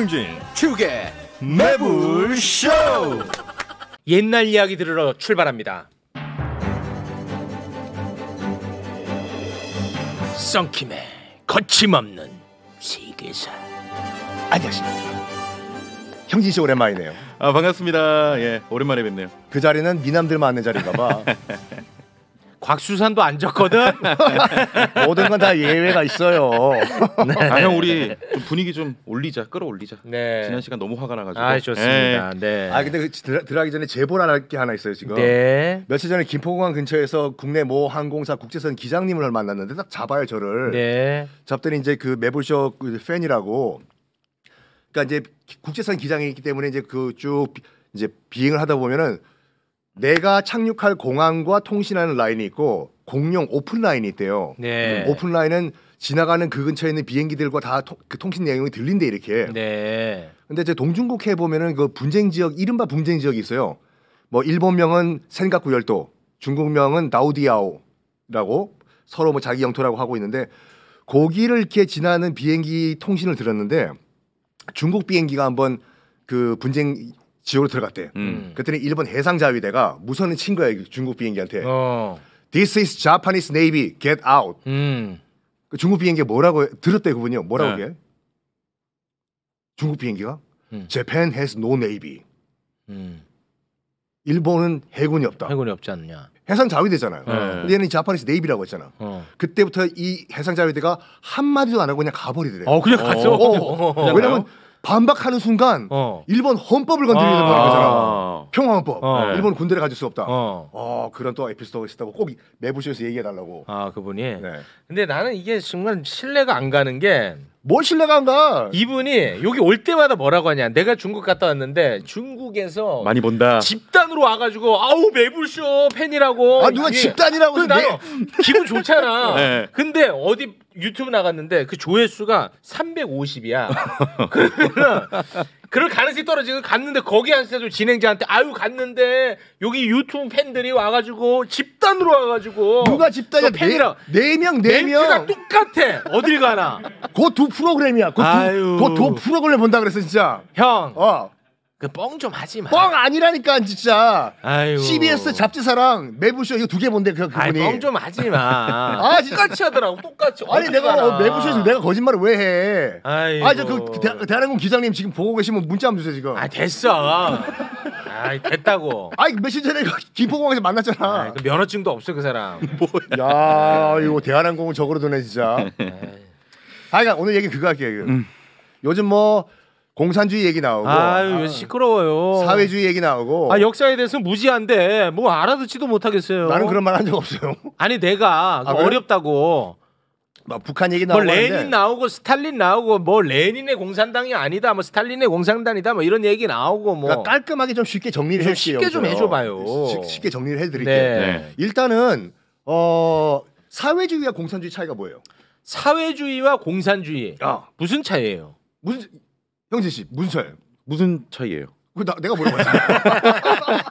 김용진 축의 매불쇼 옛날 이야기 들으러 출발합니다. 썬킴의 거침없는 세계사. 안녕하십니까. 형진 씨 오랜만이네요. 아 반갑습니다 예 오랜만에 뵙네요 그 자리는 미남들만 앉는 자리인가 봐. 곽수산도 앉았거든. 모든 건 다 예외가 있어요. 아형 우리 좀 분위기 좀 올리자 끌어올리자 네. 지난 시간 너무 화가 나가지고 아 좋습니다. 예. 네. 아 근데 그 들, 들어가기 전에 제보를 할게 하나 있어요 지금. 네. 며칠 전에 김포공항 근처에서 국내 모 항공사 국제선 기장님을 만났는데 딱 잡아요 저를. 네. 잡더니 이제 그 매불쇼 그 팬이라고. 그러니까 이제 국제선 기장이 있기 때문에 이제 그 쭉 이제 비행을 하다 보면은 내가 착륙할 공항과 통신하는 라인이 있고 공용 오픈 라인이 있대요. 네. 오픈 라인은 지나가는 그 근처에 있는 비행기들과 다 그 통신 내용이 들린대 이렇게. 네. 근데 이제 동중국해 보면은 그 분쟁 지역 이른바 분쟁 지역이 있어요. 뭐 일본명은 센가쿠 열도, 중국명은 다우디아오라고 서로 뭐 자기 영토라고 하고 있는데 거기를 이렇게 지나는 비행기 통신을 들었는데 중국 비행기가 한번 그 분쟁 지역으로 들어갔대. 음. 그랬더니 일본 해상자위대가 무선을 친 거야 이 중국 비행기한테. 어. This is Japanese Navy, get out. 음. 그 중국 비행기 뭐라고 해? 들었대 그분요. 뭐라고 네. 해? 중국 비행기가 음. Japan has no navy. 음. 일본은 해군이 없다. 해군이 없지 않냐. 해상 자위대잖아요. 네. 근데 얘는 자파니스 네이비라고 했잖아. 어. 그때부터 이 해상 자위대가 한 마디도 안 하고 그냥 가버리더래. 어 그냥 갔어. 어, 어. 왜냐면 반박하는 순간 어. 일본 헌법을 건드리는 아. 거잖아. 아. 평화헌법. 어. 일본 군대를 가질 수 없다. 어. 어. 그런 또 에피소드가 있다고 꼭 매부쇼에서 얘기해 달라고. 아 그분이. 네. 근데 나는 이게 정말 신뢰가 안 가는 게 뭘 신뢰가 안 가? 이분이 여기 올 때마다 뭐라고 하냐. 내가 중국 갔다 왔는데 중국에서 많이 본다 집단으로 와가지고 아우 매불쇼 팬이라고. 아 누가 집단이라고 그 해서 나는 기분 좋잖아. 네. 근데 어디 유튜브 나갔는데 그 조회수가 350이야. 그러면 그럴 가능성이 떨어지고 갔는데 거기 한테도 진행자한테 아유 갔는데 여기 유튜브 팬들이 와가지고 집단으로 와가지고 누가 집단이야? 너 팬이라 네명 네 명. 똑같아. 어딜 가나. 그 두 프로그램이야. 그두 프로그램 본다 그랬어 진짜. 형, 어. 그뻥좀 하지 마. 뻥 아니라니까 진짜. 아유. CBS 잡지사랑 매부쇼 이거 두 개 본대 그 그분이. 뻥좀 하지 마. 아, 진짜. 똑같이 하더라고. 똑같이. 아니 내가. 어, 매부쇼에서 내가 거짓말을 왜 해? 아이고. 아, 저그 대한항공 기장님 지금 보고 계시면 문자 한번 주세요 지금. 아 됐어. 아이 됐다고. 아이 며칠 전에 그 김포공항에서 만났잖아. 아이, 그 면허증도 없어 그 사람. 야 이거 대한항공은 저거로 도네 진짜. 하여간 오늘 얘기 그거 할게요. 이거. 요즘 뭐 공산주의 얘기 나오고 아유 시끄러워요. 사회주의 얘기 나오고 아 역사에 대해서 무지한데 뭐 알아듣지도 못하겠어요. 나는 그런 말 한 적 없어요. 아니 내가 아, 그래? 어렵다고. 막 북한 얘기 뭐 나오고 레닌 하는데 나오고 스탈린 나오고 뭐 레닌의 공산당이 아니다 뭐 스탈린의 공산당이다 뭐 이런 얘기 나오고 뭐 그러니까 깔끔하게 좀 쉽게 정리를 좀 해주세요. 쉽게 좀 해줘봐요. 쉽- 쉽게 정리를 해드릴게요. 네. 네. 일단은 어 사회주의와 공산주의 차이가 뭐예요? 사회주의와 공산주의 아 무슨 차이예요? 무슨 형진 씨 무슨 차이예요? 무슨 차이예요 그 나, 내가 물어봤지.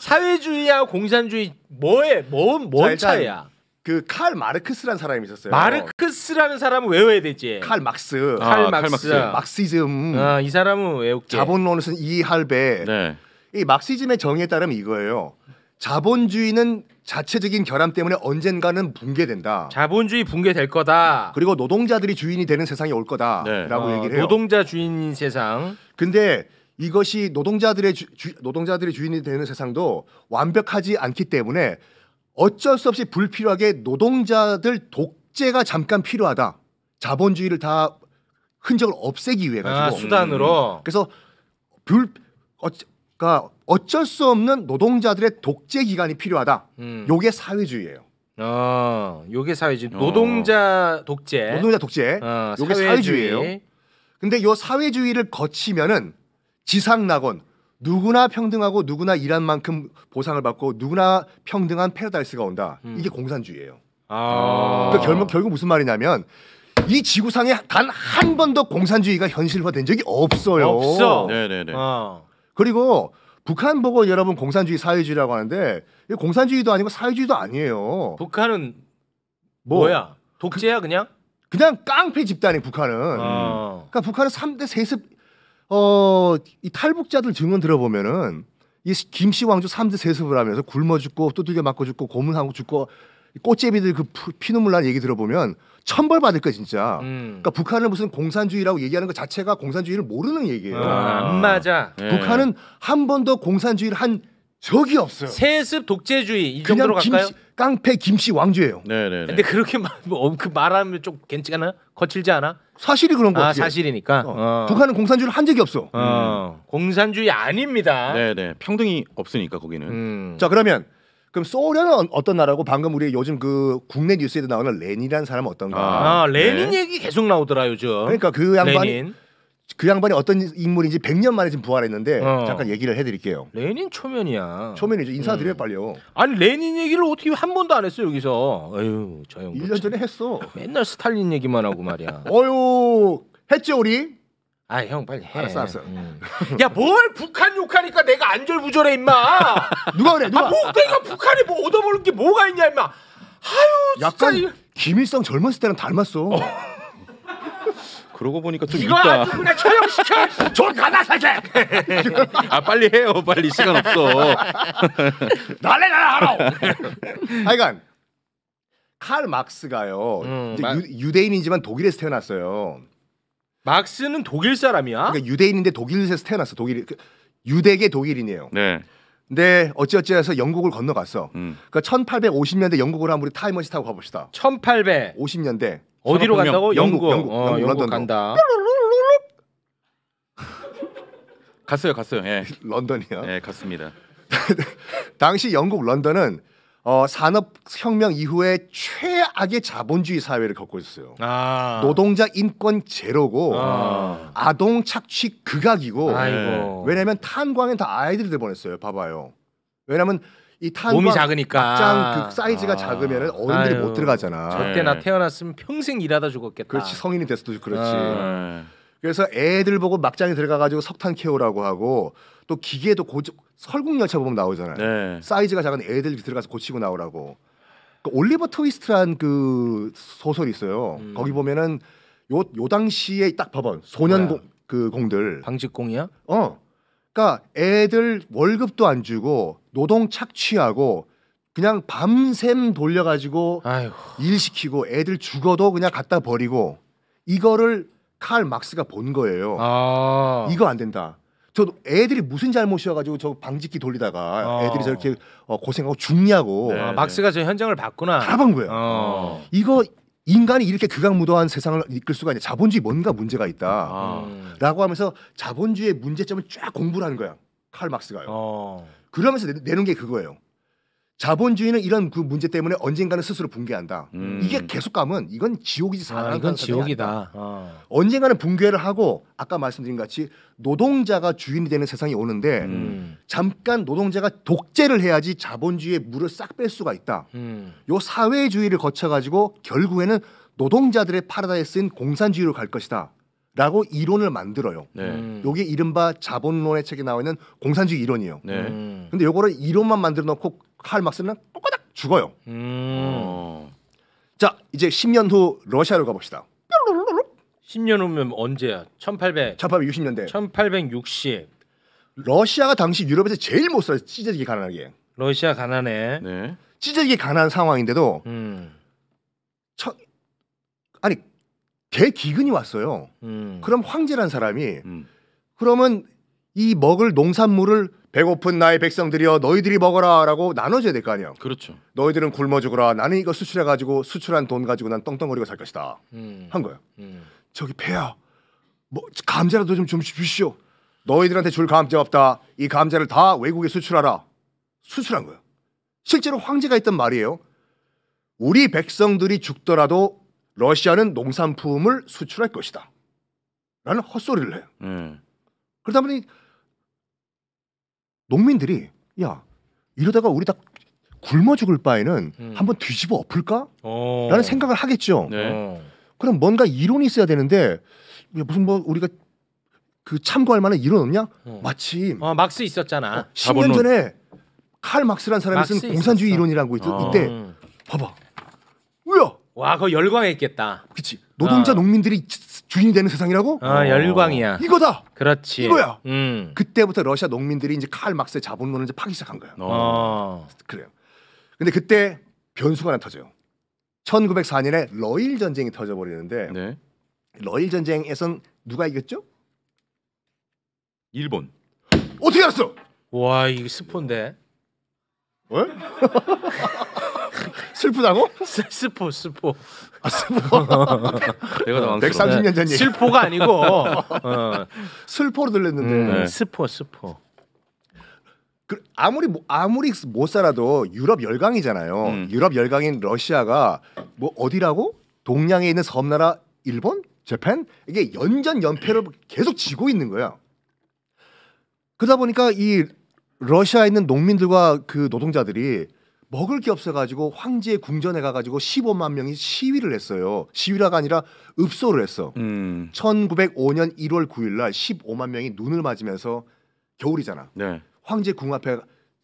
사회주의와 공산주의 뭐에 뭔뭔 자, 차이야? 그칼 마르크스라는 사람이 있었어요. 마르크스라는 사람은 외워야 되지. 칼 막스. 아, 칼칼 막스. 막스. 막시즘. 아, 이 사람은 외울게. 자본론을 쓴 이할배. 네 이 막시즘의 정의에 따르면 이거예요. 자본주의는 자체적인 결함 때문에 언젠가는 붕괴된다. 자본주의 붕괴될 거다. 그리고 노동자들이 주인이 되는 세상이 올 거다라고 어, 얘기를 해요. 노동자 주인 세상. 근데 이것이 노동자들의 주, 주- 노동자들이 주인이 되는 세상도 완벽하지 않기 때문에 어쩔 수 없이 불필요하게 노동자들 독재가 잠깐 필요하다. 자본주의를 다 흔적을 없애기 위해 가지고. 아, 수단으로. 그래서 불 어 가 어쩔 수 없는 노동자들의 독재 기간이 필요하다. 음. 요게 사회주의예요. 어, 요게 사회주의. 어. 노동자 독재. 노동자 독재. 어, 요게 사회주의. 사회주의예요. 근데 요 사회주의를 거치면은 지상 낙원 누구나 평등하고 누구나 일한 만큼 보상을 받고 누구나 평등한 패러다이스가 온다. 음. 이게 공산주의예요. 아. 그러니까 결국 결국 무슨 말이냐면 이 지구상에 단 한 번도 공산주의가 현실화된 적이 없어요. 없어. 네네네 어. 그리고 북한 보고 여러분 공산주의 사회주의라고 하는데 이게 공산주의도 아니고 사회주의도 아니에요. 북한은 뭐? 뭐? 야 독재야 그 냥? 그냥 깡패 집단이 북한은. 어. 그러니까 북한은 3대 세습 어이 탈북자들 증언 들어보면은 이 김씨 왕조 3대 세습을 하면서 굶어 죽고 두들겨 맞고 죽고 고문하고 죽고 꽃제비들 그 푸- 피눈물 나는 얘기 들어보면 천벌 받을 거 진짜. 음. 그러니까 북한은 무슨 공산주의라고 얘기하는 것 자체가 공산주의를 모르는 얘기예요. 어, 안 맞아. 네. 북한은 한 번도 공산주의를 한 적이 없어요. 세습 독재주의 이 정도로 갈까요? 김씨, 깡패 김씨 왕조예요. 네네네. 근데 그렇게 말, 뭐, 그 말하면 좀 괜찮아? 거칠지 않아? 사실이 그런 거 아 같아요. 사실이니까. 어. 어. 북한은 공산주의를 한 적이 없어. 어. 공산주의 아닙니다. 네네. 평등이 없으니까 거기는. 음. 자 그러면 그럼 소련은 어- 어떤 나라고 방금 우리 요즘 그 국내 뉴스에도 나오는 레닌이라는 사람은 어떤가? 아, 레닌 네. 얘기 계속 나오더라 요즘. 그러니까 그 양반이 레닌. 그 양반이 어떤 인물인지 100년 만에 지금 부활했는데 어. 잠깐 얘기를 해드릴게요. 레닌 초면이야. 초면이죠. 인사드려요 음. 빨리요. 아니 레닌 얘기를 어떻게 한 번도 안 했어 여기서. 아유 저 형. 1년 전에 했어. 맨날 스탈린 얘기만 하고 말이야. 어유 했죠 우리? 아 형 빨리 해. 알았어, 알았어. 음. 야뭘 북한 욕하니까 내가 안절부절해 임마. 누가 그래? 누가? 아 뭐 내가 북한이 뭐 얻어먹을 게 뭐가 있냐 임마. 아유 약간 진짜 김일성 젊었을 때랑 닮았어. 그러고 보니까 좀 이거 있다. 아주 그냥 처형시켜. 전 가다 살게. 아 빨리 해요. 빨리 시간 없어. 날래 하라. 하여간 칼 막스가요. 음, 마- 유, 유대인이지만 독일에서 태어났어요. 막스는 독일 사람이야? 그러니까 유대인인데 독일에서 태어났어. 독일 그, 유대계 독일인이에요. 네. 근데 어찌어찌해서 영국을 건너갔어. 음. 그러니까 1850년대 영국을 한번 우리 타임머신 타고 가봅시다. 1800 50년대 어디로. 간다고? 영국, 영국. 영국, 어, 영국, 영국. 간다. 갔어요, 갔어요. 예. 런던이요. 예, 갔습니다. 당시 영국 런던은 어, 산업혁명 이후에 최악의 자본주의 사회를 겪고 있었어요. 아. 노동자 인권 제로고 아. 아동 착취 극악이고 아이고. 왜냐면 탄광엔 다 아이들을 보냈어요. 봐봐요. 왜냐면 이 탄광 몸이 작으니까. 막장 그 사이즈가 아. 작으면 어른들이 아유. 못 들어가잖아. 저때 나 네. 태어났으면 평생 일하다 죽었겠다. 그렇지 성인이 됐어도 그렇지. 아. 예. 그래서 애들 보고 막장에 들어가가지고 석탄 캐오라고 하고 또 기계도 고 설국 열차 보면 나오잖아요. 네. 사이즈가 작은 애들 들어가서 고치고 나오라고. 그 올리버 트위스트란 그 소설이 있어요. 음. 거기 보면은 요 요 당시에 딱 봐봐 소년? 공, 그 공들. 방직공이야? 어. 그러니까 애들 월급도 안 주고 노동 착취하고 그냥 밤샘 돌려가지고 아이고. 일 시키고 애들 죽어도 그냥 갖다 버리고 이거를 칼 막스가 본 거예요. 아. 이거 안 된다. 저 애들이 무슨 잘못이어가지고 저 방직기 돌리다가 어. 애들이 저렇게 어, 고생하고 죽냐고 네. 아, 막스가 저 현장을 봤구나. 다본 거예요. 어. 이거 인간이 이렇게 극악무도한 세상을 이끌 수가 있냐? 자본주의 뭔가 문제가 있다. 아. 음. 라고 하면서 자본주의의 문제점을 쫙 공부를 하는 거야. 칼 막스가요. 어. 그러면서 내, 내는 게 그거예요. 자본주의는 이런 그 문제 때문에 언젠가는 스스로 붕괴한다. 음. 이게 계속 가면 이건 지옥이지 아, 살아나는 이건. 지옥이다. 어. 언젠가는 붕괴를 하고 아까 말씀드린 같이 노동자가 주인이 되는 세상이 오는데 음. 잠깐 노동자가 독재를 해야지 자본주의의 물을 싹 뺄 수가 있다. 음. 요 사회주의를 거쳐 가지고 결국에는 노동자들의 파라다이스인 공산주의로 갈 것이다. 라고 이론을 만들어요. 네. 음. 요게 이른바 자본론의 책에 나와 있는 공산주의 이론이에요. 네. 음. 근데 요거를 이론만 만들어 놓고 칼 막스는 똑같닥 죽어요. 음. 어. 자, 이제 10년 후 러시아로 가봅시다. 10년 후면 언제야? 1800. 1860년대. 1860. 러시아가 당시 유럽에서 제일 못 살아요. 찢어지게 가난하게. 러시아 가난해. 네. 찢어지게 가난한 상황인데도 음. 처, 아니 대기근이 왔어요. 음. 그럼 황제란 사람이 음. 그러면 이 먹을 농산물을 배고픈 나의 백성들이여 너희들이 먹어라라고 나눠줘야 될 거 아니야. 그렇죠. 너희들은 굶어 죽어라. 나는 이거 수출해 가지고 수출한 돈 가지고 난 떵떵거리고 살 것이다. 음. 한 거야. 음. 저기 배야. 뭐 감자라도 좀 좀 주시오. 너희들한테 줄 감자 없다. 이 감자를 다 외국에 수출하라. 수출한 거야. 실제로 황제가 했던 말이에요. 우리 백성들이 죽더라도 러시아는 농산품을 수출할 것이다. 라는 헛소리를 해요. 네. 그러다 보니 농민들이 야 이러다가 우리 다 굶어 죽을 바에는 음. 한번 뒤집어 엎을까? 어. 라는 생각을 하겠죠. 네. 어. 그럼 뭔가 이론이 있어야 되는데 야, 무슨 뭐 우리가 그 참고할 만한 이론 없냐? 어. 마침 어, 막스 있었잖아. 10년 자본론. 전에 칼 막스라는 사람이 쓴 막스 공산주의 있었어. 이론이라는 거 있, 어. 이때 음. 봐봐. 뭐야? 와, 그거 열광했겠다. 그치 노동자 아. 농민들이 지- 주인이 되는 세상이라고? 아, 열광이야. 이거다. 그렇지. 이거야. 음. 그때부터 러시아 농민들이 이제 칼 막스의 자본론을 이제 파기 시작한 거야. 어. 그래요. 근데 그때 변수가 하나 터져요. 1904년에 러일 전쟁이 터져 버리는데 네. 러일 전쟁에선 누가 이겼죠? 일본. 어떻게 알았어? 와, 이게 스포인데. 왜? 슬프다고? 스- 스포, 스포. 아, 슬퍼. 내가 당황스러워. 130년 전 얘기. 슬포가 아니고 어. 슬퍼로 들렸는데 음, 네. 스포, 스포. 그 아무리 뭐- 아무리 못 살아도 유럽 열강이잖아요. 음. 유럽 열강인 러시아가 뭐 어디라고? 동양에 있는 섬나라 일본, 재팬 이게 연전 연패를 계속 지고 있는 거야. 그러다 보니까 이 러시아에 있는 농민들과 그 노동자들이 먹을 게 없어가지고 황제의 궁전에 가가지고 15만 명이 시위를 했어요. 시위라가 아니라 읍소를 했어. 음. 1905년 1월 9일 날 15만 명이 눈을 맞으면서 겨울이잖아. 네. 황제 궁 앞에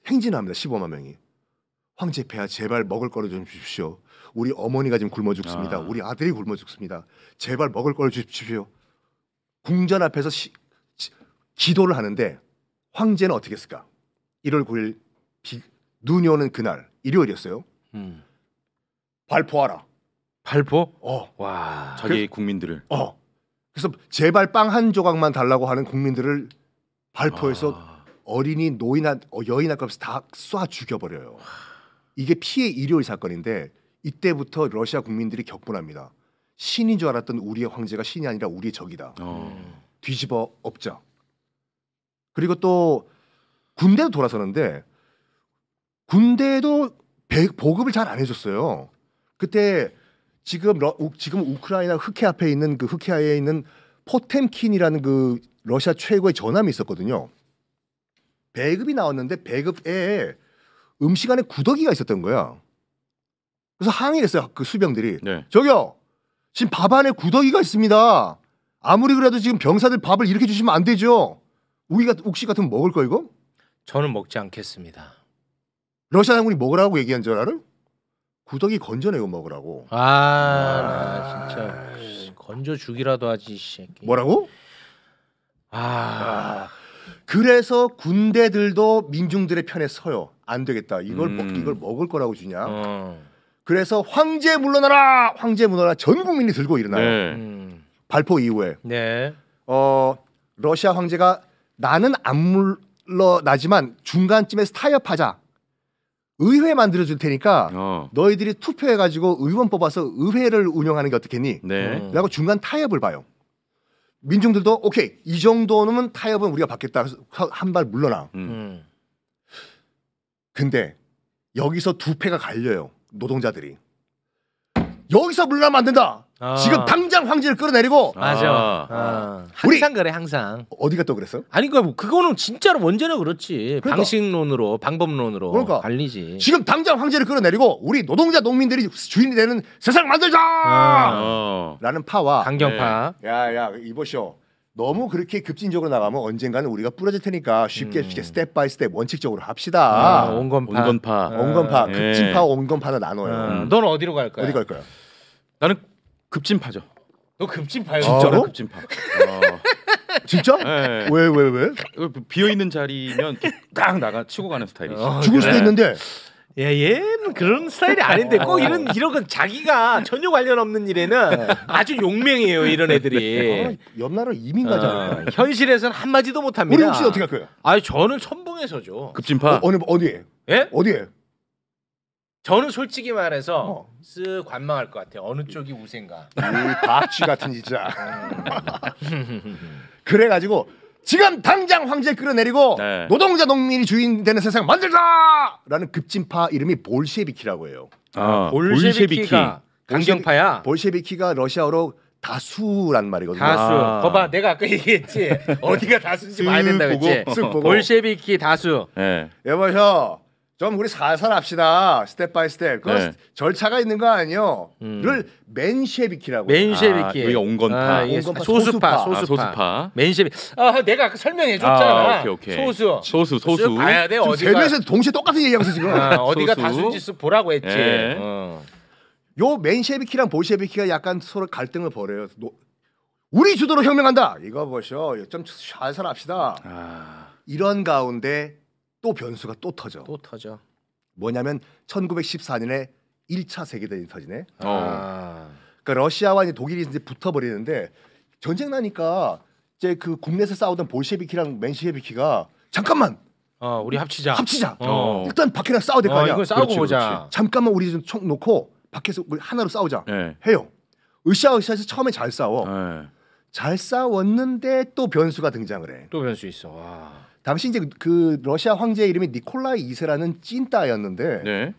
행진합니다. 15만 명이. 황제 폐하 제발 먹을 거를 좀 주십시오. 우리 어머니가 지금 굶어 죽습니다. 아. 우리 아들이 굶어 죽습니다. 제발 먹을 거를 주십시오. 궁전 앞에서 시- 시- 기도를 하는데 황제는 어떻게 했을까? 1월 9일 비, 눈이 오는 그날 일요일이었어요. 음. 발포하라. 발포? 어, 와. 자기 국민들을. 어. 그래서 제발 빵 한 조각만 달라고 하는 국민들을 발포해서 아. 어린이 노인 한 어, 여인 한 값을 다쏴 죽여버려요. 이게 피해 일요일 사건인데 이때부터 러시아 국민들이 격분합니다. 신인 줄 알았던 우리의 황제가 신이 아니라 우리의 적이다. 어. 뒤집어 엎자. 그리고 또 군대도 돌아서는데 군대도 배- 보급을 잘 안 해줬어요. 그때 지금 러, 우, 지금 우크라이나 흑해 앞에 있는 그 흑해에 있는 포템킨이라는 그 러시아 최고의 전함이 있었거든요. 배급이 나왔는데 배급에 음식 안에 구더기가 있었던 거야. 그래서 항의를 했어요. 그 수병들이. 네. 저기요. 지금 밥 안에 구더기가 있습니다. 아무리 그래도 지금 병사들 밥을 이렇게 주시면 안 되죠. 우리가 욱시 같으면 먹을 거 이거? 저는 먹지 않겠습니다. 러시아 장군이 먹으라고 얘기한 줄 알아? 구더기 건져내고 먹으라고. 아, 나 진짜 건져 주기라도 하지 이 새끼. 뭐라고? 아. 그래서 군대들도 민중들의 편에 서요. 안 되겠다. 이걸 음. 먹, 이걸 먹을 거라고 주냐? 어. 그래서 황제 물러나라. 황제 물러나라. 전 국민이 들고 일어나요. 네. 음. 발포 이후에 네. 어 러시아 황제가 나는 안 물러나지만 중간쯤에서 타협하자. 의회 만들어 줄 테니까 어. 너희들이 투표해 가지고 의원 뽑아서 의회를 운영하는 게 어떻겠니? 네. 음. 라고 중간 타협을 봐요. 민중들도 오케이 이 정도는 타협은 우리가 받겠다. 한 발 물러나. 음. 음. 근데 여기서 두 패가 갈려요. 노동자들이. 여기서 물러나면 안 된다. 아. 지금 당장 황제를 끌어내리고 맞아. 아. 아. 우리- 항상 그래 항상. 어디가 또 그랬어? 아니 그 그거는 진짜로 원제는 그렇지. 그러니까. 방식론으로 방법론으로 그러니까. 갈리지. 지금 당장 황제를 끌어내리고 우리 노동자 농민들이 주인이 되는 세상 만들자. 아. 어. 라는 파와 강경파. 야야 이보쇼. 너무 그렇게 급진적으로 나가면 언젠가는 우리가 부러질 테니까 쉽게 음. 쉽게 step by step 원칙적으로 아, 합시다. 온건파. 온건파. 온건파, 예. 급진파, 온건파는 나눠요. 어, 음. 넌 어디로 갈 거야? 어디 갈 거야? 나는 급진파죠. 너 급진파요. 진짜로? 나는 급진파. 어. 진짜? 네. 왜 왜 왜? 비어 있는 자리면 딱 나가 치고 가는 스타일이지. 어, 죽을 그래. 수도 있는데 야, 얘는 그런 스타일이 아닌데 꼭 이런 이런 건 자기가 전혀 관련 없는 일에는 아주 용맹이에요 이런 애들이. 아, 옆나라 이민 가잖아요. 어, 현실에서는 한 마디도 못 합니다. 우리 혹시 어떻게 할 거예요? 아니 저는 선봉에서죠. 급진파. 어, 어느 어디에? 예? 어디에? 저는 솔직히 말해서 어. 쓱 관망할 것 같아요. 어느 쪽이 우세인가. 이 박쥐 같은 진짜. 그래가지고 지금 당장 황제 끌어내리고 네. 노동자 농민이 주인 되는 세상 만들자!라는 급진파 이름이 볼셰비키라고 해요. 아, 볼셰비키가 강경파야. 볼셰비키가 러시아어로 다수란 말이거든요. 다수. 아. 거봐, 내가 아까 얘기했지. 어디가 다수인지 봐야 된다 보고. 그랬지. 볼셰비키 다수. 예. 여보셔, 좀 우리 살살 합시다. step by step. 그건 네. 절차가 있는 거 아니요? 음. 를. 멘셰비키. 아, 여기가 온건파. 아, 온건파, 소수파, 소수파. 소수파. 아, 소수파. 멘셰비. 아, 내가 아까 설명해 줬잖아. 아, 오케이, 오케이. 소수. 소수, 소수. 쓱 봐야 돼. 어디가 명에서 동시에 똑같은 얘기하면서 지금. 아, 어디가 쓱 보라고 했지. 예. 어. 요 멘셰비키랑 볼셰비키가 약간 서로 갈등을 벌여요. 노- 우리 주도로 혁명한다. 이거 보셔. 좀 살살 합시다. 아. 이런 가운데 또 변수가 또 터져. 또 터져. 뭐냐면 1914년에 1차 세계대전이 터지네. 아. 그러니까 러시아와 이제 독일이 이제 붙어버리는데 전쟁 나니까 이제 그 국내에서 싸우던 볼셰비키랑 맨셰비키가 잠깐만 어, 우리 합치자. 합치자. 어. 일단 밖에나 싸워야 될거 어, 아니야. 이거 싸우고 그렇지, 보자. 그렇지. 잠깐만 우리 좀 총 놓고 밖에서 우리 하나로 싸우자. 네. 해요. 으쌰으쌰해서 처음에 잘 싸워. 네. 잘 싸웠는데 또 변수가 등장을 해. 또 변수 있어. 와. 당시 이제 그 러시아 황제의 이름이 니콜라이 2세라는 찐따였는데 네.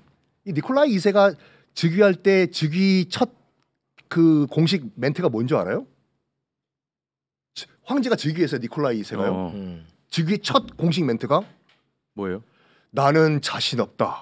이 니콜라이 2세가 즉위할 때 즉위 첫 그 공식 멘트가 뭔줄 알아요? 지- 황제가 즉위했어요 니콜라이 2세가요. 어. 음. 즉위 첫 공식 멘트가 뭐예요? 나는 자신 없다.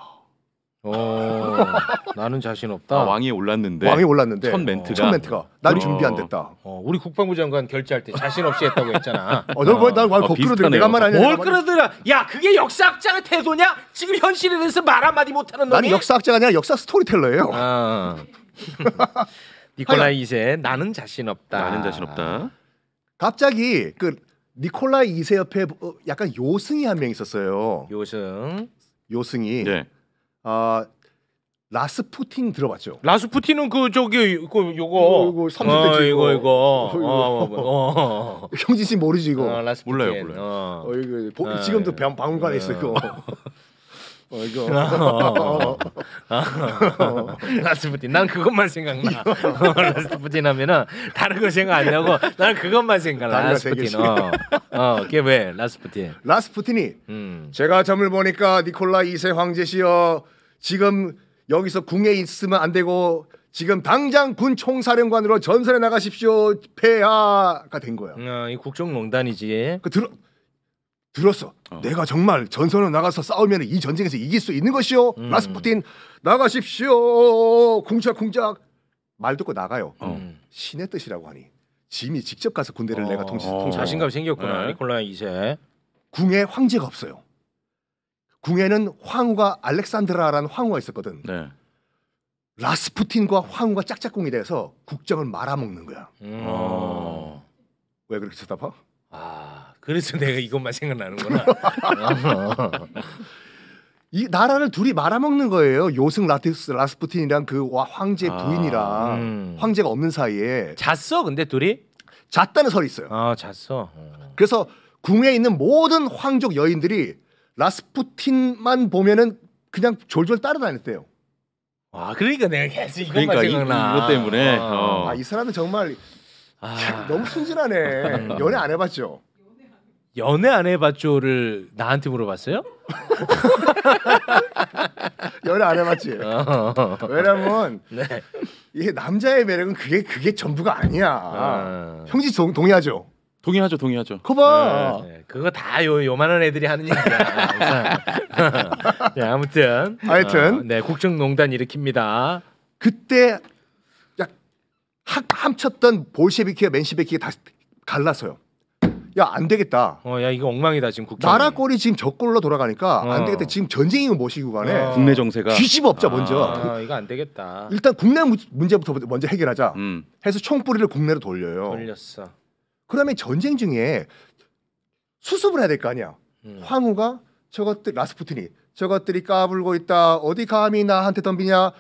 어. 나는 자신 없다. 아, 왕이 올랐는데 왕이 올랐는데 첫 멘트가 첫 멘트가 난 어. 준비 안 됐다. 어, 우리 국방부 장관 결제할 때 자신 없이 했다고 했잖아. 어, 널난 어, 거꾸로 비슷하네요. 내가 말 아니야. 뭘 끌어들여? 야, 그게 역사학자의 태도냐? 지금 현실에 대해서 말 한마디 못 하는 놈이? 나는 역사학자가 아니라 역사 스토리텔러예요. 아. 니콜라이 2세 나는 자신 없다. 나는 자신 없다. 갑자기 그 니콜라이 2세 옆에 어, 약간 요승이 한 명 있었어요. 요승. 요승이 네. 아 라스푸틴 들어봤죠? 라스푸틴은 그 저기 그 요거 이거, 이거 삼십 어, 대지 이거 이거. 이거 어, 이거. 어, 어, 어. 형진 씨 모르지 이거. 어, 라스푸틴. 몰라요, 몰라요. 어. 어, 이거 보- 아, 지금도 예. 병- 박물관에 있어 어. 이거. 어 이거. 어. 어. 라스푸틴. 난 그것만 생각나. 어, 라스푸틴 하면은 다른 거 생각 안 나고 나는 그것만 생각나. 라스푸틴. 되게 어. 어, 그게 왜 라스푸틴? 라스푸틴이 음. 제가 점을 보니까 니콜라이 2세 황제시여 지금 여기서 궁에 있으면 안 되고 지금 당장 군 총사령관으로 전선에 나가십시오 폐하가 된 거야. 어, 이 국정농단이지. 그 들어 들었어. 어. 내가 정말 전선으로 나가서 싸우면 이 전쟁에서 이길 수 있는 것이요. 음. 라스푸틴 나가십시오. 쿵짝쿵짝 말 듣고 나가요. 어. 음. 신의 뜻이라고 하니 짐이 직접 가서 군대를 어, 내가 통치 어. 통치. 자신감이 생겼구나. 네. 니콜라이 2세. 궁에 황제가 없어요. 궁에는 황후가 알렉산드라라는 황후가 있었거든. 네. 라스푸틴과 황후가 짝짝꿍이 돼서 국정을 말아먹는 거야. 음. 어. 왜 그렇게 쳐다봐? 아, 그래서 내가 이것만 생각나는구나. 어. 이 나라를 둘이 말아먹는 거예요. 요승 라티스 라스푸틴이랑 그 와- 황제 아, 부인이랑 음. 황제가 없는 사이에 잤어, 근데 둘이? 잤다는 설이 있어요. 아, 잤어. 어. 그래서 궁에 있는 모든 황족 여인들이 라스푸틴만 보면은 그냥 졸졸 따라다녔대요. 아, 그러니까 내가 계속 이것만 그러니까 이- 생각나. 이 것 때문에, 어. 아 이 사람은 정말 아, 너무 순진하네. 연애 안 해봤죠? 연애 안 해봤죠를 나한테 물어봤어요? 연애 안 해봤지. 어. 왜냐면 네. 이게 남자의 매력은 그게 그게 전부가 아니야. 아. 형지 동, 동의하죠? 동의하죠, 동의하죠. 거봐. 네, 그거 다 요 요만한 애들이 하는 얘기야. 네, 아무튼 하여튼. 어, 네 국정농단 일으킵니다. 그때 약 학, 함쳤던 볼셰비키와 맨시베키가 다 갈랐어요. 야 안 되겠다. 어, 야 이거 엉망이다 지금 국정. 나라 꼴이 지금 저 꼴로 돌아가니까 어. 안 되겠다. 지금 전쟁이고 뭐시고 간에 어. 국내 정세가 뒤집어엎자 먼저. 아, 이거 안 되겠다. 일단 국내 무- 문제부터 먼저 해결하자. 음. 해서 총뿌리를 국내로 돌려요. 걸렸어. 그러면 전쟁 중에 수습을 해야 될 거 아니야. 음. 황후가 저것들 라스푸틴이 저것들이 까불고 있다. 어디 감히 나한테 덤비냐?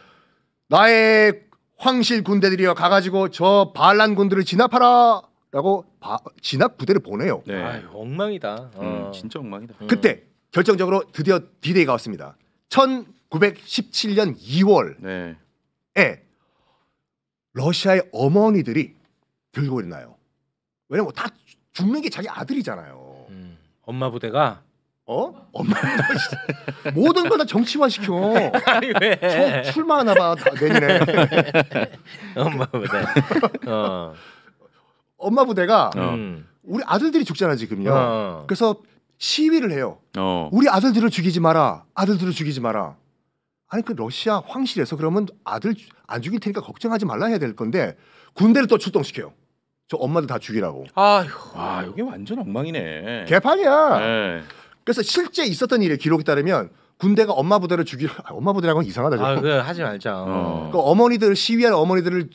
나의 황실 군대들이여 가가지고 저 반란군들을 진압하라라고 바- 진압 부대를 보내요. 네. 아유, 엉망이다. 어. 음, 진짜 엉망이다. 음. 그때 결정적으로 드디어 디데이가 왔습니다. 1917년 2월에 네. 러시아의 어머니들이 들고 일어나요. 왜냐면 다 죽는 게 자기 아들이잖아요. 음. 엄마 부대가 어? 엄마 모든 걸 다 정치화 시켜. 아니 왜? 출마하나 봐 다- 내년에. 엄마 부대. 어. 엄마 부대가 어. 음. 우리 아들들이 죽잖아 지금요. 어. 그래서 시위를 해요. 어. 우리 아들들을 죽이지 마라. 아들들을 죽이지 마라. 아니 그 러시아 황실에서 그러면 아들 안 죽일 테니까 걱정하지 말라 해야 될 건데 군대를 또 출동시켜요. 저 엄마들 다 죽이라고. 아휴. 와, 여기 완전 엉망이네. 개판이야. 네. 그래서 실제 있었던 일의 기록에 따르면 군대가 엄마 부대를 죽이 아, 엄마 부대라고 하면 이상하다. 아, 저. 그 하지 말자. 어. 그 어머니들 시위하는 어머니들을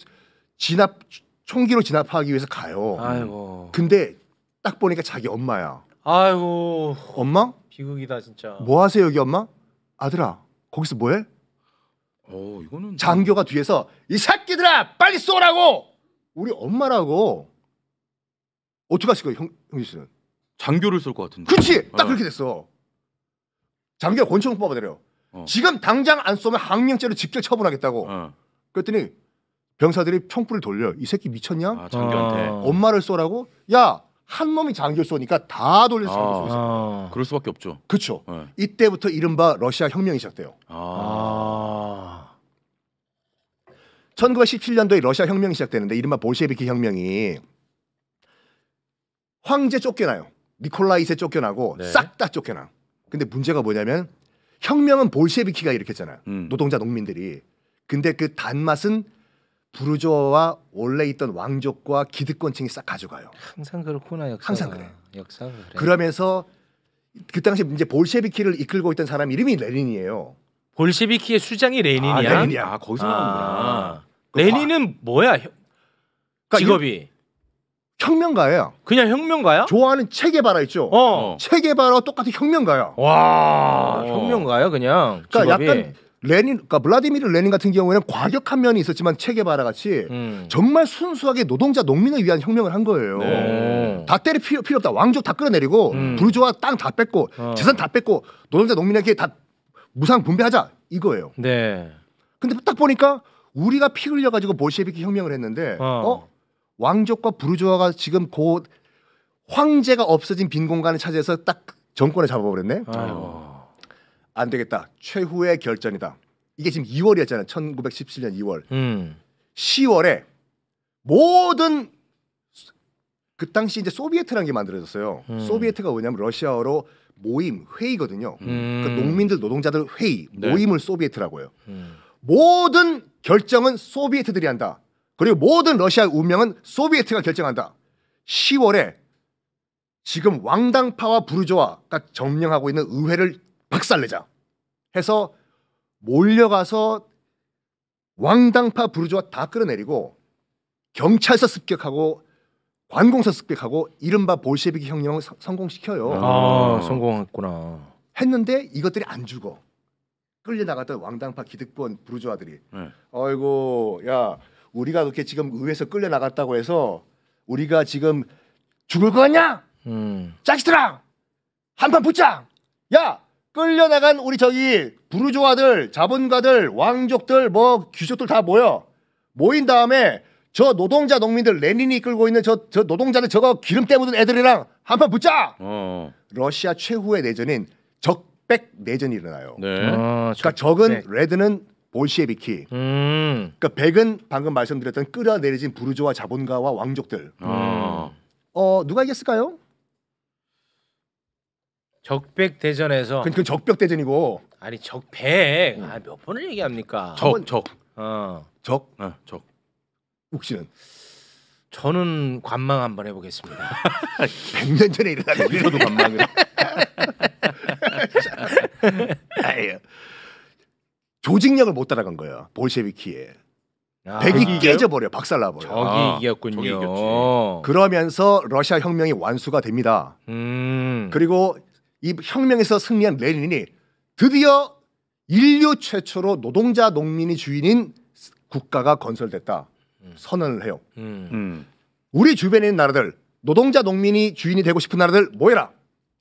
진압 총기로 진압하기 위해서 가요. 아이고. 근데 딱 보니까 자기 엄마야. 아이고. 엄마? 비극이다 진짜. 뭐 하세요 여기 엄마? 아들아 거기서 뭐해? 어 이거는 장교가 뒤에서 이 새끼들아 빨리 쏘라고 우리 엄마라고 어떻게 하실 거예요 형, 형님 씨는? 장교를 쏠 것 같은데. 그렇지 딱 어. 그렇게 됐어. 장교가 권총 뽑아내려. 어. 지금 당장 안 쏘면 항명죄로 직결 처분하겠다고. 어. 그랬더니 병사들이 총불을 돌려. 이 새끼 미쳤냐? 아 장교한테. 어. 엄마를 쏘라고? 야 한 놈이 장교 쏘니까 다 돌려서 장교 아. 쏘. 아. 그럴 수밖에 없죠. 그렇죠. 예. 이때부터 이른바 러시아 혁명이 시작돼요. 아. 아. 1917년도에 러시아 혁명이 시작되는데 이른바 볼셰비키 혁명이 황제 쫓겨나요. 니콜라이세 쫓겨나고 네. 싹다 쫓겨나. 근데 문제가 뭐냐면 혁명은 볼셰비키가 일으켰잖아요. 음. 노동자 농민들이. 근데 그 단맛은 부르주아와 원래 있던 왕족과 기득권층이 싹 가져가요. 항상 그렇구나 역사. 항상 그래. 역사가 그래. 그러면서 그 당시 이제 볼셰비키를 이끌고 있던 사람 이름이 레닌이에요. 볼셰비키의 수장이 레닌이야. 아, 레닌이야. 아 거기서 나오는구나. 아. 레닌은 뭐야? 혀- 그러니까 직업이 혁명가예요. 그냥 혁명가야? 좋아하는 체게바라 있죠. 어. 체게바라 똑같은 혁명가야. 와 어. 혁명가야 그냥. 그러니까 직업이. 약간 레닌, 그러니까 블라디미르 레닌 같은 경우에는 과격한 면이 있었지만 체게바라 같이 음. 정말 순수하게 노동자 농민을 위한 혁명을 한 거예요. 네. 다 때릴 필요, 필요 없다. 왕족 다 끌어내리고 음. 부르주아 땅 다 뺏고 어. 재산 다 뺏고 노동자 농민에게 다 무상 분배하자 이거예요. 네. 근데 딱 보니까 우리가 피 흘려 가지고 볼셰비키 혁명을 했는데 어. 어? 왕족과 부르주아가 지금 곧 황제가 없어진 빈 공간을 차지해서 딱 정권을 잡아버렸네. 아이고. 안 되겠다. 최후의 결전이다. 이게 지금 2월이었잖아요. 1917년 2월. 음. 10월에 모든 그 당시 이제 소비에트라는 게 만들어졌어요. 음. 소비에트가 뭐냐면 러시아어로 모임, 회의거든요. 음. 그 농민들, 노동자들 회의, 네. 모임을 소비에트라고 해요. 음. 모든 결정은 소비에트들이 한다. 그리고 모든 러시아의 운명은 소비에트가 결정한다. 10월에 지금 왕당파와 부르조아가 점령하고 있는 의회를 박살내자 해서 몰려가서 왕당파 부르조아 다 끌어내리고 경찰서 습격하고 관공서 습격하고 이른바 볼셰비키 혁명을 성- 성공시켜요. 아 어. 성공했구나. 했는데 이것들이 안 죽어. 끌려 나갔던 왕당파 기득권 부르주아들이 네. 아이고 야 우리가 그렇게 지금 의회에서 끌려 나갔다고 해서 우리가 지금 죽을 거 같냐? 음. 자식들아 한판 붙자. 야 끌려 나간 우리 저기 부르주아들 자본가들 왕족들 뭐 귀족들 다 모여 모인 다음에 저 노동자 농민들 레닌이 끌고 있는 저, 저 노동자들 저거 기름 때 묻은 애들이랑 한판 붙자. 어. 러시아 최후의 내전인 적 백 내전이 일어나요. 네. 아, 그러니까 적은 네. 레드는 볼셰비키. 음. 그러니까 백은 방금 말씀드렸던 끌어내려진 부르주아 자본가와 왕족들. 아. 어 누가 이겼을까요? 적백 대전에서 그건, 그건 적벽 대전이고 아니 적백 아, 몇 번을 얘기합니까? 적, 적. 어. 적 어, 적. 욱씨는 저는 관망 한번 해보겠습니다. 100년 전에 일어난 일이 저도 관망을. 아유. 조직력을 못 따라간 거야 볼셰비키에. 아, 백이? 깨져버려 박살나버려. 적이 아, 이겼군요. 그러면서 러시아 혁명이 완수가 됩니다. 음. 그리고 이 혁명에서 승리한 레닌이 드디어 인류 최초로 노동자 농민이 주인인 국가가 건설됐다 음. 선언을 해요. 음. 음. 우리 주변에 있는 나라들 노동자 농민이 주인이 되고 싶은 나라들 모여라.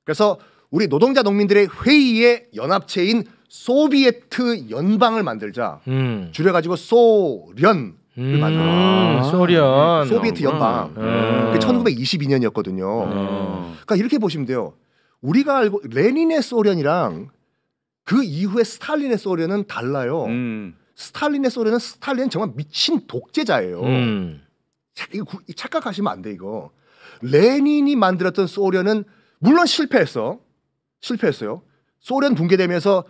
그래서 우리 노동자 농민들의 회의의 연합체인 소비에트 연방을 만들자. 음. 줄여가지고 소련을 음. 만들어. 소련. 소비에트 연방. 음. 그 1922년이었거든요. 어. 그러니까 이렇게 보시면 돼요. 우리가 알고 레닌의 소련이랑 그 이후에 스탈린의 소련은 달라요. 음. 스탈린의 소련은 스탈린은 정말 미친 독재자예요. 음. 자, 이거 구- 착각하시면 안 돼 이거. 레닌이 만들었던 소련은 물론 실패했어. 실패했어요. 소련 붕괴되면서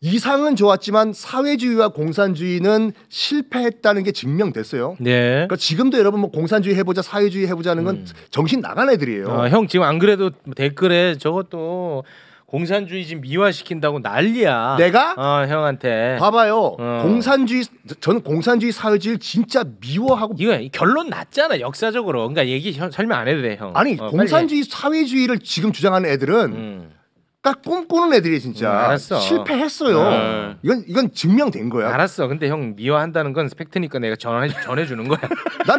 이상은 좋았지만 사회주의와 공산주의는 실패했다는 게 증명됐어요. 네. 그러니까 지금도 여러분 뭐 공산주의 해보자 사회주의 해보자는 건 음. 정신 나간 애들이에요. 아, 형 지금 안 그래도 댓글에 저것도 공산주의 지금 미화시킨다고 난리야. 내가 어 형한테. 봐봐요. 어. 공산주의 저는 공산주의 사회주의를 진짜 미워하고 이거 결론 났잖아 역사적으로. 그러니까 얘기 형- 설명 안 해도 돼 형. 아니 어. 공산주의 사회주의를 지금 주장하는 애들은 음. 딱 꿈꾸는 애들이 진짜 음, 알았어. 실패했어요. 네. 이건 이건 증명된 거야. 알았어. 근데 형 미화한다는 건 팩트니까 내가 전해 전해 주는 거야. 난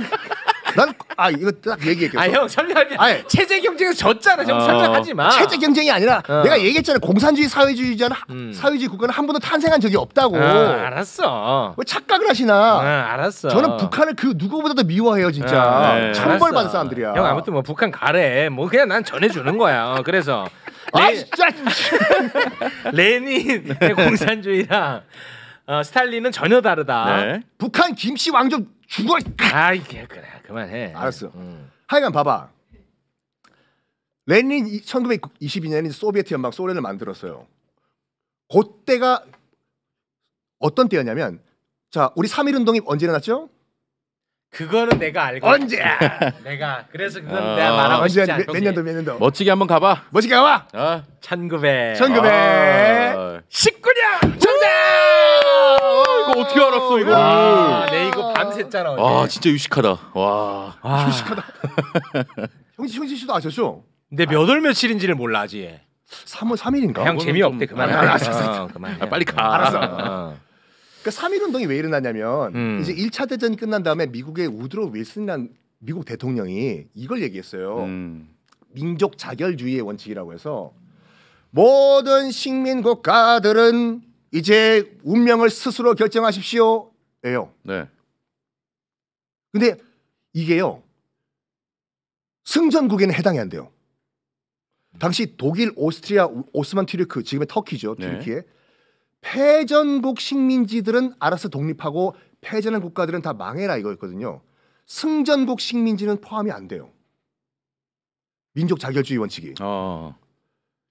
난 아 이거 딱 얘기할게요. 아형 설명하지. 아니. 체제 경쟁에서 졌잖아. 형 어. 설명하지 마. 체제 경쟁이 아니라 어. 내가 얘기했잖아. 공산주의 사회주의자는 음. 사회주의 국가는 한 번도 탄생한 적이 없다고. 아, 알았어. 왜 착각을 아, 하시나? 알았어. 저는 북한을 그 누구보다도 미워해요 진짜. 아, 네. 천벌. 받은 사람들이야. 형 아무튼 뭐 북한 가래. 뭐 그냥 난 전해 주는 거야. 어, 그래서 아 레, 진짜. 레닌 공산주의랑 어, 스탈린은 전혀 다르다. 네. 북한 김씨 왕족 죽어. 아 이게 그래 그만해. 알았어. 음. 하여간 봐봐. 레닌 1922년에 소비에트 연방 소련을 만들었어요. 그때가 어떤 때였냐면 자 우리 3.1 운동이 언제 일어났죠? 그거는 내가 알고. 언제? 내가 그래서 그건 아, 내가 말하고 언제 싶지 몇, 않지. 몇 년도 몇 년도? 멋지게 한번 가봐. 멋지게 가봐. 아, 1900. 1900. 아, 19년. 정답. 이거 어떻게 알았어 이거? 아, 내 이거 밤샜잖아. 아 진짜 유식하다. 와. 아, 형지 형지 씨도 아셨죠? 근데 몇 월 며칠인지를 몰라 아직. 3월 3일인가? 형 재미없대 좀- 그만해. 아, 알았어, 어, 그만해. 아, 빨리 가. 알았어. 어. 그러니까 3.1 운동이 왜 일어났냐면 음. 이제 1차 대전이 끝난 다음에 미국의 우드로 윌슨이란 미국 대통령이 이걸 얘기했어요. 음. 민족 자결주의의 원칙이라고 해서 모든 식민 국가들은 이제 운명을 스스로 결정하십시오 예요. 네. 근데 이게요 승전국에는 해당이 안 돼요. 당시 독일, 오스트리아, 우- 오스만 튀르크 지금의 터키죠 네. 튀르키에 패전국 식민지들은 알아서 독립하고 패전한 국가들은 다 망해라 이거였거든요. 승전국 식민지는 포함이 안 돼요. 민족 자결주의 원칙이. 어.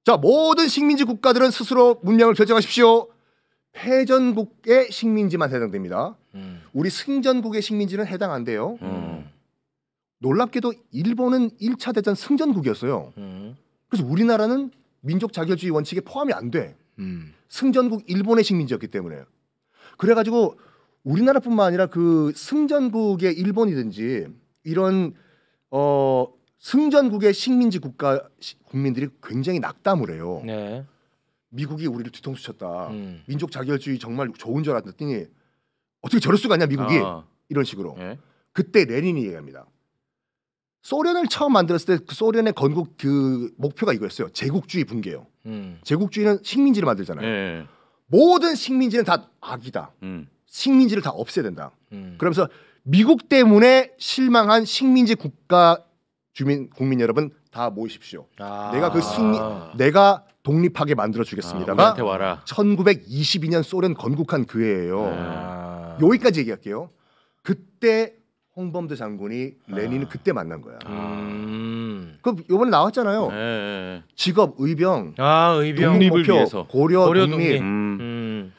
자 모든 식민지 국가들은 스스로 문명을 결정하십시오. 패전국의 식민지만 해당됩니다. 음. 우리 승전국의 식민지는 해당 안 돼요. 음. 놀랍게도 일본은 1차 대전 승전국이었어요. 음. 그래서 우리나라는 민족 자결주의 원칙에 포함이 안 돼. 음. 승전국 일본의 식민지였기 때문에. 그래가지고 우리나라뿐만 아니라 그 승전국의 일본이든지 이런 어 승전국의 식민지 국가 시- 국민들이 굉장히 낙담을 해요. 네. 미국이 우리를 뒤통수 쳤다. 음. 민족 자결주의 정말 좋은 줄 알았더니 어떻게 저럴 수가 있냐 미국이 아, 이런 식으로. 예. 그때 레닌이 얘기합니다. 소련을 처음 만들었을 때 그 소련의 건국 그 목표가 이거였어요. 제국주의 붕괴요. 음. 제국주의는 식민지를 만들잖아요. 예. 모든 식민지는 다 악이다. 음. 식민지를 다 없애야 된다. 음. 그러면서 미국 때문에 실망한 식민지 국가 주민 국민 여러분 다 모이십시오. 아. 내가 그 식민 내가 독립하게 만들어 아, 주겠습니다가 와라. 1922년 소련 건국한 그 해예요. 아. 여기까지 얘기할게요. 그때 홍범도 장군이 아. 레닌을 그때 만난 거야. 음. 그 이번에 나왔잖아요. 예, 예. 직업, 의병, 아 의병. 독립을 목표, 위해서. 고려, 고려 독립. 독립. 음. 음.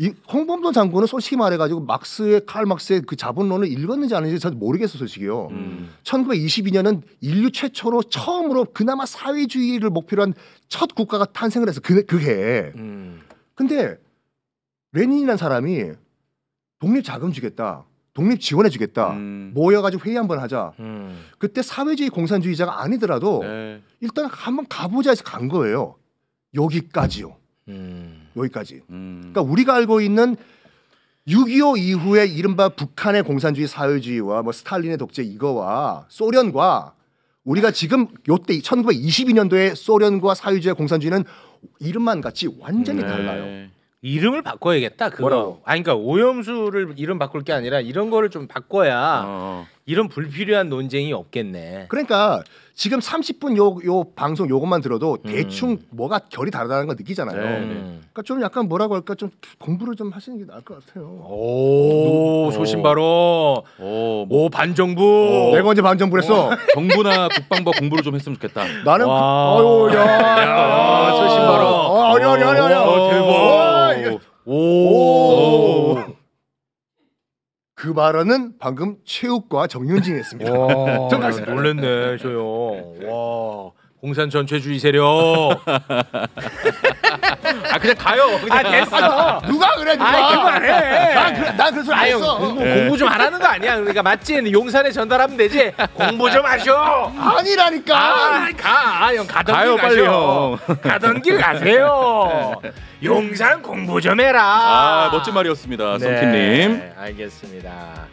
이 홍범도 장군은 솔직히 말해가지고 막스의 칼 막스의 그 자본론을 읽었는지 아닌지 잘 모르겠어 솔직히요. 음. 1922년은 인류 최초로 처음으로 그나마 사회주의를 목표로 한 첫 국가가 탄생을 해서 그, 그 해에. 음. 근데 레닌이라는 사람이 독립 자금 주겠다. 독립 지원해 주겠다. 음. 모여가지고 회의 한번 하자. 음. 그때 사회주의 공산주의자가 아니더라도 네. 일단 한번 가보자 해서 간 거예요. 여기까지요. 음. 여기까지. 음. 그러니까 우리가 알고 있는 6.25 이후에 이른바 북한의 공산주의 사회주의와 뭐 스탈린의 독재 이거와 소련과 우리가 지금 요때 1922년도에 소련과 사회주의 공산주의는 이름만 같이 완전히 네. 달라요. 이름을 바꿔야겠다. 그거. 뭐라고? 아니 그러니까 오염수를 이름 바꿀 게 아니라 이런 거를 좀 바꿔야 어. 이런 불필요한 논쟁이 없겠네. 그러니까 지금 30분 요, 요 방송 요것만 들어도 음. 대충 뭐가 결이 다르다는 걸 느끼잖아요. 네. 음. 그러니까 좀 약간 뭐라고 할까 좀 공부를 좀 하시는 게 나을 것 같아요. 오, 오. 소신바로 오, 뭐 오 반정부. 내가 언제 반정부랬어? 정부나 국방부 공부를 좀 했으면 좋겠다. 나는 그, 와. 어유 야, 야, 소신바로. 어, 아니 아니 아니 아니. 오, 대박. 와, 이게- 오. 그 발언은 방금 최욱과 정윤진이 했습니다. 와. 놀랬네, 저요. 와. 공산 전체주의 세력. 아 그냥 가요. 그냥. 아 됐어. 누가 그래 누가? 아이 그거 안 해. 난 그래 난 그래서 안 했어. 공부, 공부 좀 하라는 거 아니야. 그러니까 맞지? 용산에 전달하면 되지. 공부 좀 하셔. 아니라니까. 아, 가, 아, 형 가던 가요, 길 빨리, 가셔. 가던 길 가세요. 용산 공부 좀 해라. 아 멋진 말이었습니다, 네, 썬킴님. 알겠습니다.